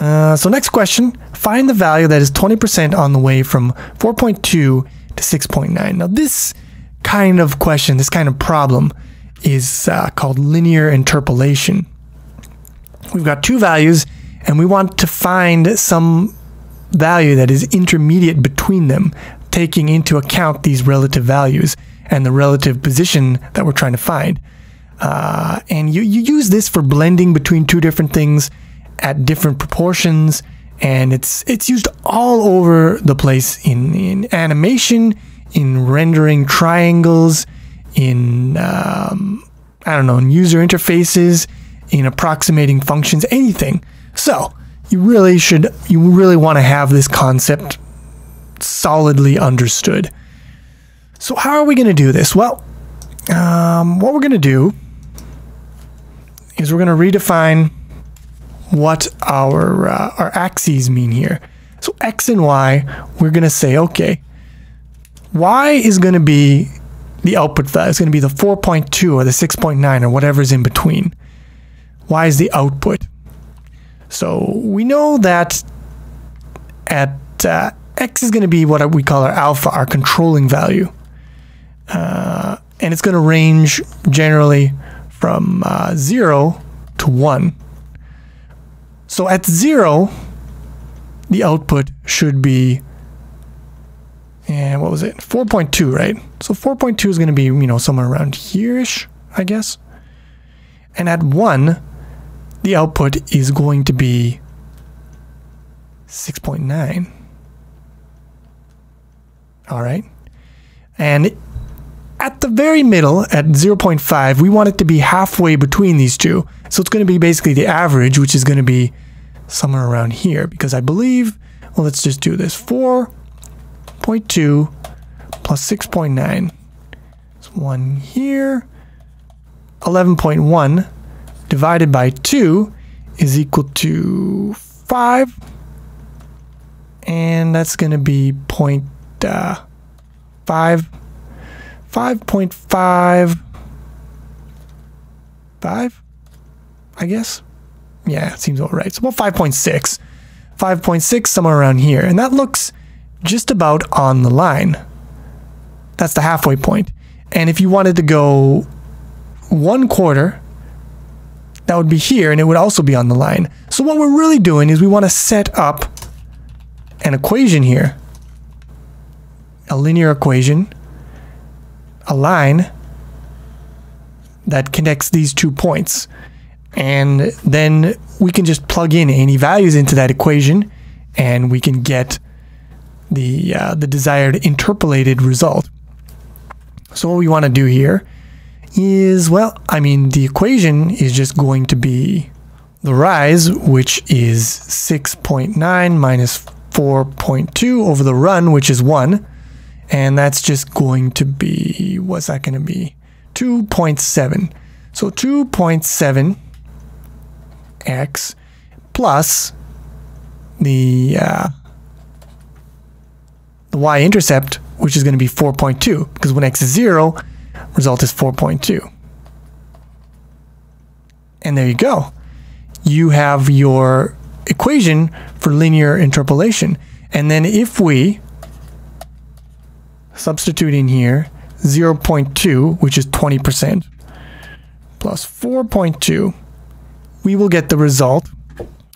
Uh, so next question, find the value that is 20% on the way from 4.2 to 6.9. Now this kind of question, this kind of problem is uh, called linear interpolation. We've got two values and we want to find some value that is intermediate between them, taking into account these relative values and the relative position that we're trying to find. Uh, and you, you use this for blending between two different things at different proportions, and it's it's used all over the place in in animation, in rendering triangles, in um, I don't know, in user interfaces, in approximating functions, anything. So you really should you really want to have this concept solidly understood. So how are we going to do this? Well, um, what we're going to do is we're going to redefine what our uh, our axes mean here. So x and y, we're going to say, okay, y is going to be the output value. It's going to be the 4.2 or the 6.9 or whatever's in between. Y is the output. So we know that at uh, x is going to be what we call our alpha, our controlling value. Uh, and it's going to range generally from uh, 0 to 1. So at 0, the output should be, and what was it? 4.2, right? So 4.2 is going to be, you know, somewhere around here-ish, I guess. And at 1, the output is going to be 6.9. All right. And at the very middle, at 0.5, we want it to be halfway between these two. So it's going to be basically the average, which is going to be somewhere around here. Because I believe, well, let's just do this. 4.2 plus 6.9. It's 1 here. 11.1 divided by 2 is equal to 5. And that's going to be point, uh, 5 5.5 5 I guess? Yeah it seems all right. So about 5.6 5.6 somewhere around here and that looks just about on the line. That's the halfway point. and if you wanted to go one quarter that would be here and it would also be on the line. So what we're really doing is we want to set up an equation here a linear equation a line that connects these two points. And then we can just plug in any values into that equation and we can get the, uh, the desired interpolated result. So what we want to do here is, well, I mean, the equation is just going to be the rise, which is 6.9 minus 4.2 over the run, which is 1. And that's just going to be, what's that going to be? 2.7. So 2.7 x plus the uh, the y-intercept, which is going to be 4.2, because when x is 0, result is 4.2. And there you go. You have your equation for linear interpolation. And then if we substitute in here 0.2, which is 20%, plus 4.2, we will get the result,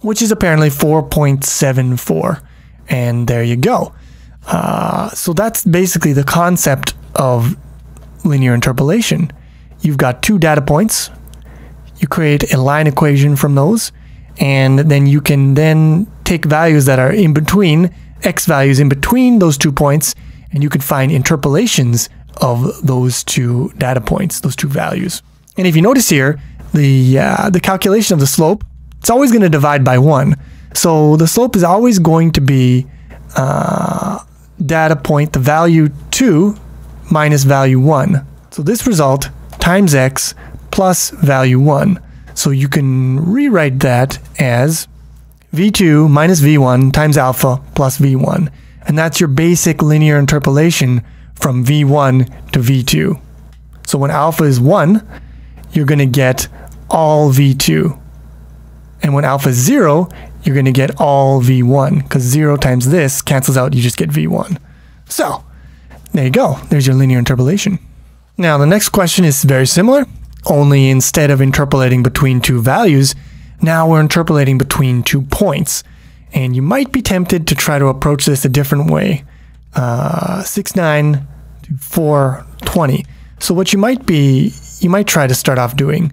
which is apparently 4.74. And there you go. Uh, so that's basically the concept of linear interpolation. You've got two data points. You create a line equation from those, and then you can then take values that are in between, x values in between those two points, and you can find interpolations of those two data points, those two values. And if you notice here, the uh, the calculation of the slope, it's always going to divide by one. So the slope is always going to be uh, data point, the value 2 minus value 1. So this result times x plus value 1. So you can rewrite that as v2 minus v1 times alpha plus v1. And that's your basic linear interpolation from V1 to V2. So when alpha is 1, you're going to get all V2. And when alpha is 0, you're going to get all V1 because 0 times this cancels out, you just get V1. So, there you go. There's your linear interpolation. Now, the next question is very similar, only instead of interpolating between two values, now we're interpolating between two points. And you might be tempted to try to approach this a different way. Uh, 6, 9 4, 20. So what you might be, you might try to start off doing,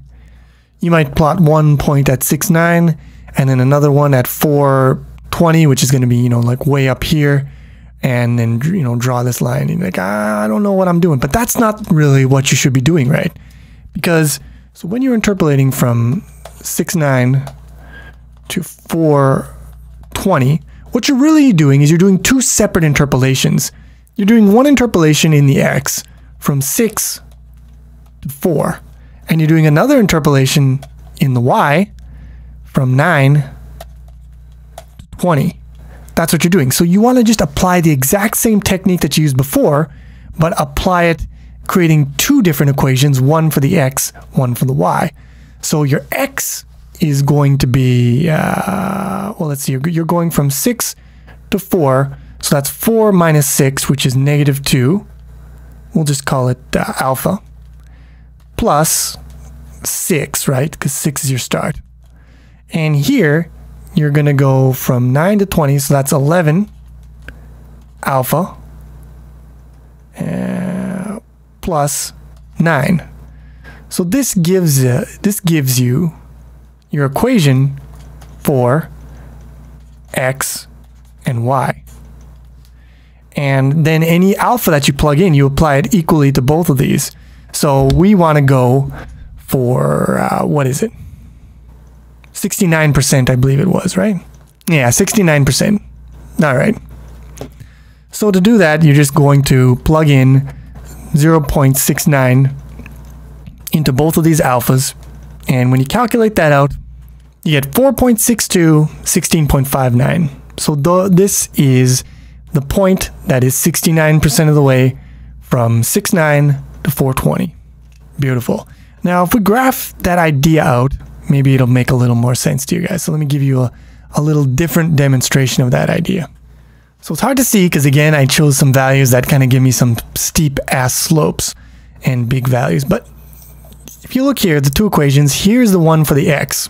you might plot one point at 6, 9, and then another one at 4.20, which is going to be, you know, like way up here. And then you know draw this line and like ah, I don't know what I'm doing. But that's not really what you should be doing right? Because so when you're interpolating from 6 9 to 4.20, what you're really doing is you're doing two separate interpolations. You're doing one interpolation in the x from 6 to 4 and you're doing another interpolation in the y from 9 to 20 that's what you're doing. So you want to just apply the exact same technique that you used before, but apply it creating two different equations, one for the x, one for the y. So your x is going to be, uh, well, let's see, you're going from 6 to 4. So that's 4 minus 6, which is negative 2. We'll just call it uh, alpha. Plus 6, right? Because 6 is your start. And here, you're going to go from 9 to 20, so that's 11 alpha uh, plus 9. So this gives uh, this gives you your equation for x and y. And then any alpha that you plug in, you apply it equally to both of these. So we want to go for, uh, what is it? 69%, I believe it was, right? Yeah, 69%. All right. So to do that, you're just going to plug in 0.69 into both of these alphas. And when you calculate that out, you get 4.62, 16.59. So th this is the point that is 69% of the way from 6.9 to 420. Beautiful. Now, if we graph that idea out, maybe it'll make a little more sense to you guys. So let me give you a, a little different demonstration of that idea. So it's hard to see because again, I chose some values that kind of give me some steep ass slopes and big values. But if you look here, the two equations, here's the one for the x,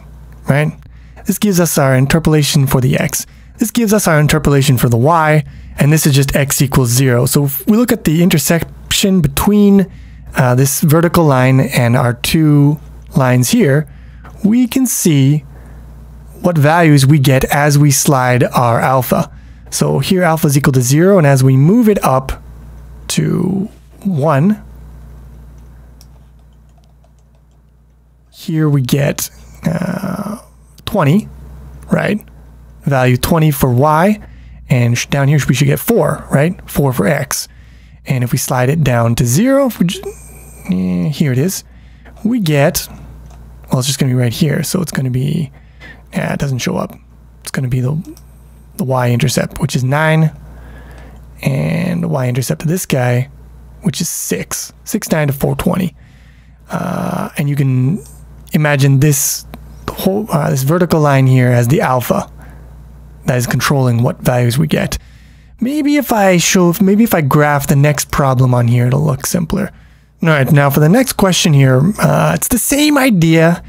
right? This gives us our interpolation for the x. This gives us our interpolation for the y, and this is just x equals zero. So if we look at the intersection between uh, this vertical line and our two lines here, we can see what values we get as we slide our alpha. So here alpha is equal to 0, and as we move it up to 1, here we get uh, 20, right? Value 20 for y, and down here we should get 4, right? 4 for x. And if we slide it down to 0, if we just, eh, here it is, we get well, it's just going to be right here. So it's going to be, yeah, it doesn't show up. It's going to be the, the y-intercept, which is 9. And the y-intercept of this guy, which is 6. 6, 9 to 420. Uh, and you can imagine this whole uh, this vertical line here as the alpha that is controlling what values we get. Maybe if I show, maybe if I graph the next problem on here, it'll look simpler. All right, now for the next question here, uh, it's the same idea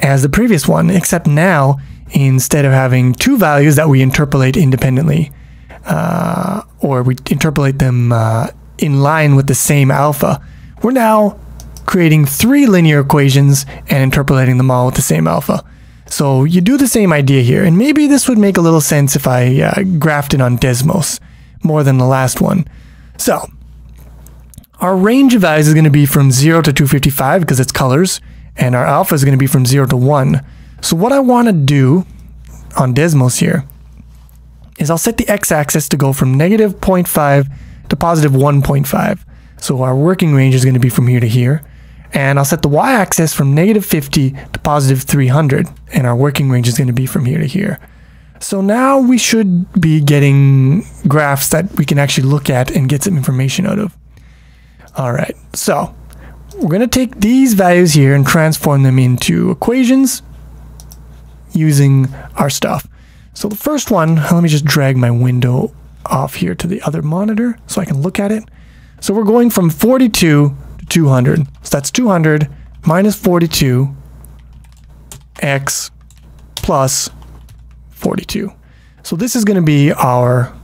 as the previous one, except now instead of having two values that we interpolate independently, uh, or we interpolate them uh, in line with the same alpha, we're now creating three linear equations and interpolating them all with the same alpha. So you do the same idea here, and maybe this would make a little sense if I uh, graphed it on Desmos more than the last one. So our range of values is going to be from 0 to 255 because it's colors, and our alpha is going to be from 0 to 1. So what I want to do on Desmos here is I'll set the x-axis to go from negative 0.5 to positive 1.5. So our working range is going to be from here to here. And I'll set the y-axis from negative 50 to positive 300. And our working range is going to be from here to here. So now we should be getting graphs that we can actually look at and get some information out of. All right, so we're going to take these values here and transform them into equations using our stuff. So the first one, let me just drag my window off here to the other monitor so I can look at it. So we're going from 42 to 200. So that's 200 minus 42 x plus 42. So this is going to be our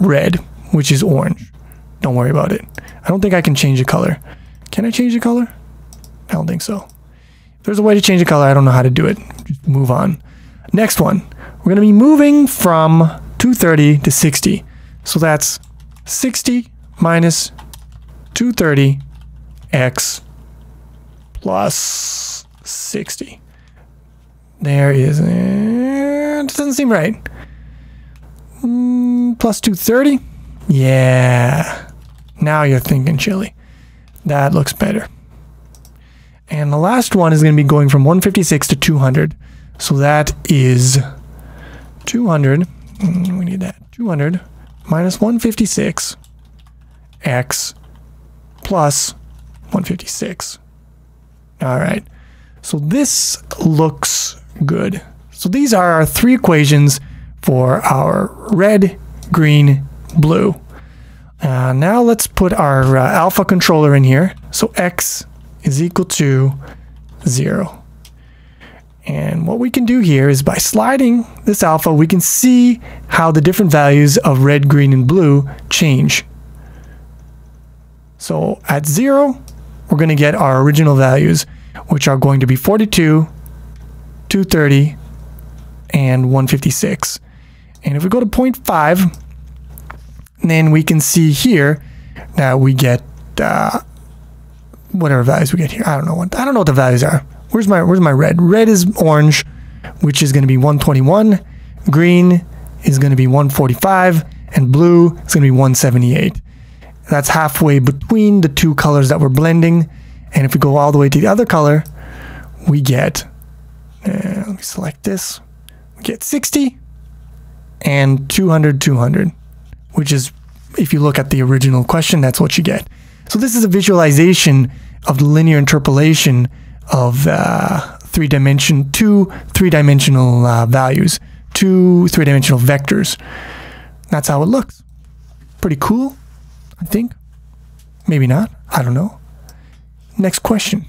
red, which is orange. Don't worry about it. I don't think I can change the color. Can I change the color? I don't think so. If there's a way to change the color, I don't know how to do it. Just move on. Next one. We're going to be moving from 230 to 60. So that's 60 minus 230 x plus 60. There is, it doesn't seem right. Mm, plus 230? Yeah. Now you're thinking chili. That looks better. And the last one is going to be going from 156 to 200. So that is 200. Mm, we need that. 200 minus 156 x plus 156. All right. So this looks good. So these are our three equations for our red, green, blue. Uh, now let's put our uh, alpha controller in here. So x is equal to 0. And what we can do here is by sliding this alpha, we can see how the different values of red, green, and blue change. So at 0, we're going to get our original values, which are going to be 42, 230, and 156. And if we go to 0.5, then we can see here that we get uh, whatever values we get here. I don't know what I don't know what the values are. Where's my where's my red? Red is orange, which is going to be 121. Green is going to be 145, and blue is going to be 178. That's halfway between the two colors that we're blending. And if we go all the way to the other color, we get, uh, let me select this, get 60 and 200, 200, which is, if you look at the original question, that's what you get. So this is a visualization of the linear interpolation of uh, three dimension, two three-dimensional uh, values, two three-dimensional vectors. That's how it looks. Pretty cool, I think. Maybe not. I don't know. Next question.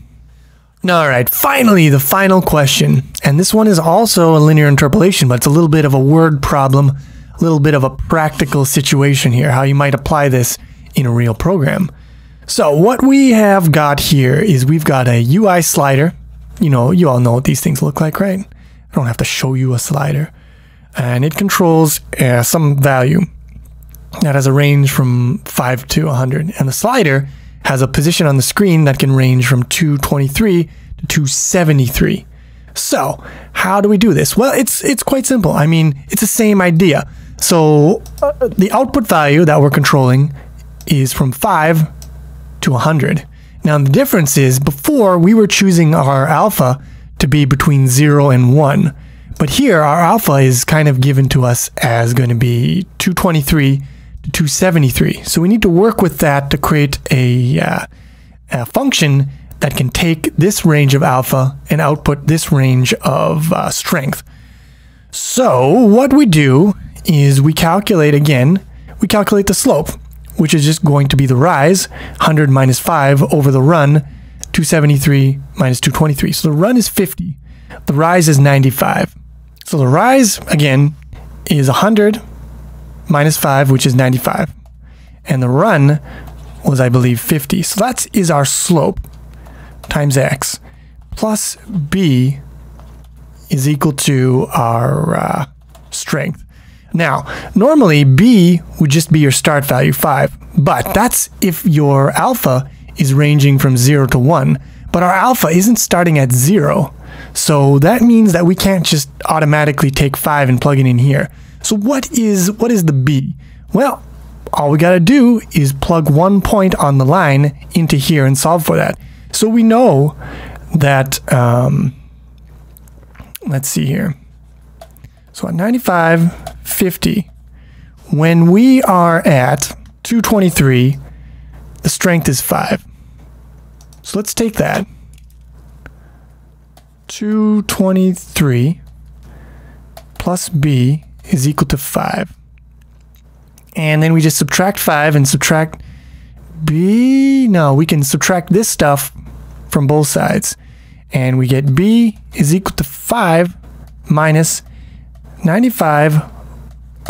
All right, finally, the final question. And this one is also a linear interpolation, but it's a little bit of a word problem, a little bit of a practical situation here, how you might apply this in a real program. So, what we have got here is we've got a UI slider. You know, you all know what these things look like, right? I don't have to show you a slider. And it controls uh, some value that has a range from 5 to 100. And the slider has a position on the screen that can range from 223 to 273. So, how do we do this? Well, it's it's quite simple. I mean, it's the same idea. So, uh, the output value that we're controlling is from 5 to 100. Now, the difference is before we were choosing our alpha to be between 0 and 1. But here, our alpha is kind of given to us as going to be 223 to 273. So we need to work with that to create a, uh, a function that can take this range of alpha and output this range of uh, strength. So what we do is we calculate again, we calculate the slope, which is just going to be the rise, 100 minus 5 over the run, 273 minus 223. So the run is 50. The rise is 95. So the rise, again, is 100 minus 5, which is 95. And the run was, I believe, 50. So that is our slope times x plus b is equal to our uh, strength. Now, normally b would just be your start value 5, but that's if your alpha is ranging from 0 to 1. But our alpha isn't starting at 0. So that means that we can't just automatically take 5 and plug it in here. So what is what is the B? Well, all we got to do is plug one point on the line into here and solve for that. So we know that, um, let's see here. So at 95, 50, when we are at 223, the strength is 5. So let's take that. 223 plus B is equal to 5. And then we just subtract 5 and subtract b. No, we can subtract this stuff from both sides. And we get b is equal to 5 minus 95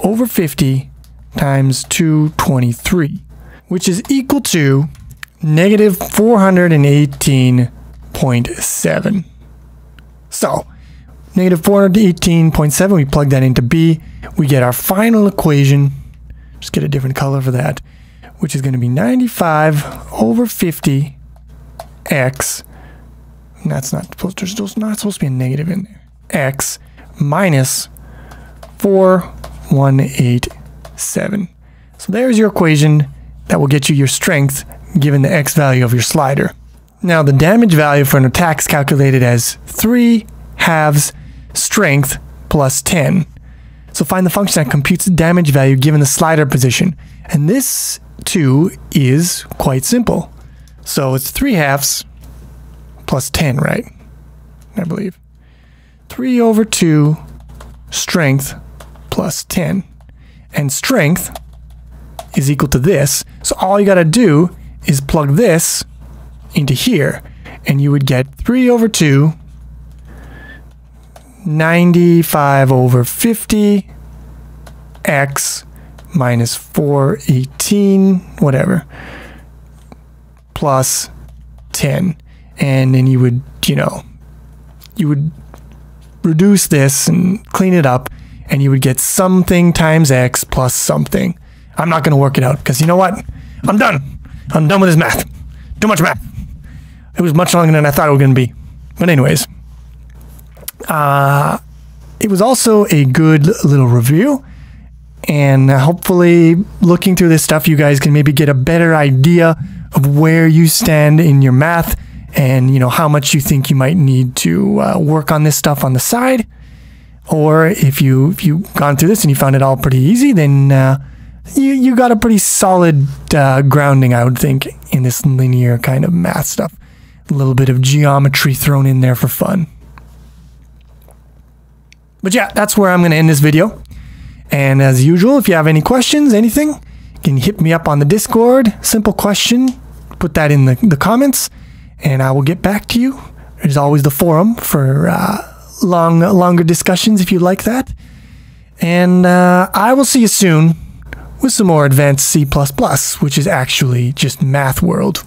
over 50 times 223, which is equal to negative 418.7. So, negative 418.7, we plug that into b. We get our final equation. Just get a different color for that, which is going to be 95 over 50 x. That's not supposed there's not supposed to be a negative in there. x minus 4187. So there's your equation that will get you your strength given the x value of your slider. Now the damage value for an attack is calculated as 3 halves strength plus 10. So find the function that computes the damage value given the slider position. And this too is quite simple. So it's 3 halves plus 10, right? I believe. 3 over 2 strength plus 10. And strength is equal to this. So all you got to do is plug this into here. And you would get 3 over 2, 95 over 50, x minus 418, whatever, plus 10. And then you would, you know, you would reduce this and clean it up, and you would get something times x plus something. I'm not going to work it out because you know what? I'm done. I'm done with this math. Too much math. It was much longer than I thought it was going to be. But, anyways, uh, it was also a good little review. And hopefully, looking through this stuff, you guys can maybe get a better idea of where you stand in your math and you know how much you think you might need to uh, work on this stuff on the side. Or if you if you gone through this and you found it all pretty easy then uh, you you got a pretty solid uh, grounding I would think in this linear kind of math stuff. A little bit of geometry thrown in there for fun but yeah that's where I'm gonna end this video and as usual if you have any questions anything you can hit me up on the discord simple question put that in the, the comments and I will get back to you. There's always the forum for uh, long, longer discussions if you like that. And uh, I will see you soon with some more advanced C++, which is actually just Math World.